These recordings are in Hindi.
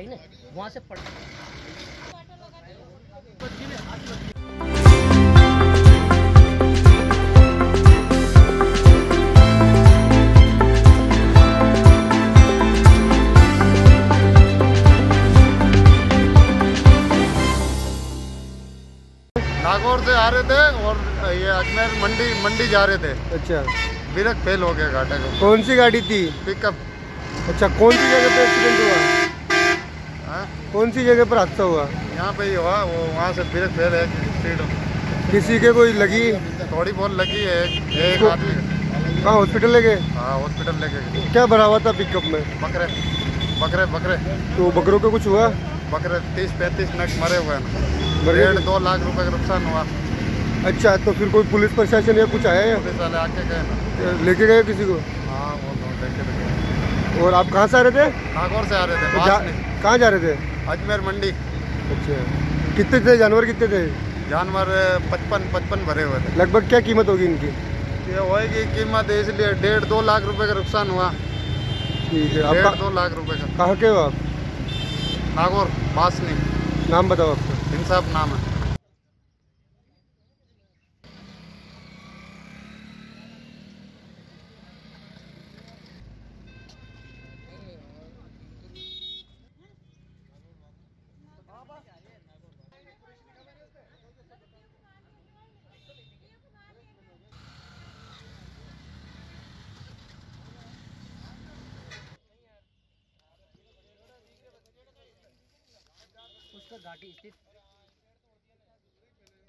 है वहाँ से पड़ नागौर से आ रहे थे और ये अजमेर मंडी मंडी जा रहे थे। अच्छा। ब्रेक फेल हो गया घाटे को। कौन सी गाड़ी थी? पिकअप अच्छा कौन सी जगह पे एक्सीडेंट हुआ? कौन सी जगह पर हादसा हुआ? यहाँ पे ही हुआ वो वहाँ से फिर फिर है। किसी के कोई लगी? थोड़ी बहुत लगी है एक आदमी। कहाँ हॉस्पिटल ले गए? हाँ हॉस्पिटल लेके क्या भरा हुआ था पिकअप में? बकरे बकरे बकरे। तो बकरों को कुछ हुआ? बकरे तीस पैंतीस नग मरे हुए हैं। डेढ़ दो लाख रुपए का नुकसान हुआ। अच्छा तो फिर कोई पुलिस प्रशासन या कुछ आया पुलिस वाले आके गए ना। लेके गए किसी को? हाँ वो लेके तो गए। और आप कहाँ से आ रहे थे? नागौर से आ रहे थे तो कहाँ जा रहे थे? अजमेर मंडी। अच्छा। कितने थे? जानवर कितने थे? जानवर पचपन पचपन भरे हुए थे। लगभग क्या कीमत होगी इनकी? ये होएगी कीमत इसलिए डेढ़ दो लाख रुपए का नुकसान हुआ। ठीक है। डेढ़ दो लाख रुपए का। कहाँ के हो आप? नागौर बासनी। नाम बताओ आपका। इंसाफ नाम है। उसका घाटी स्थित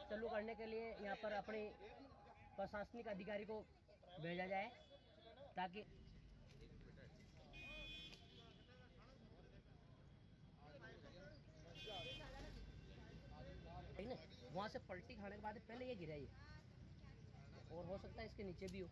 चालू करने के लिए यहाँ पर अपने प्रशासनिक अधिकारी को भेजा जाए ताकि वहाँ से पलटी खाने के बाद पहले ये गिरा ये और हो सकता है इसके नीचे भी हो।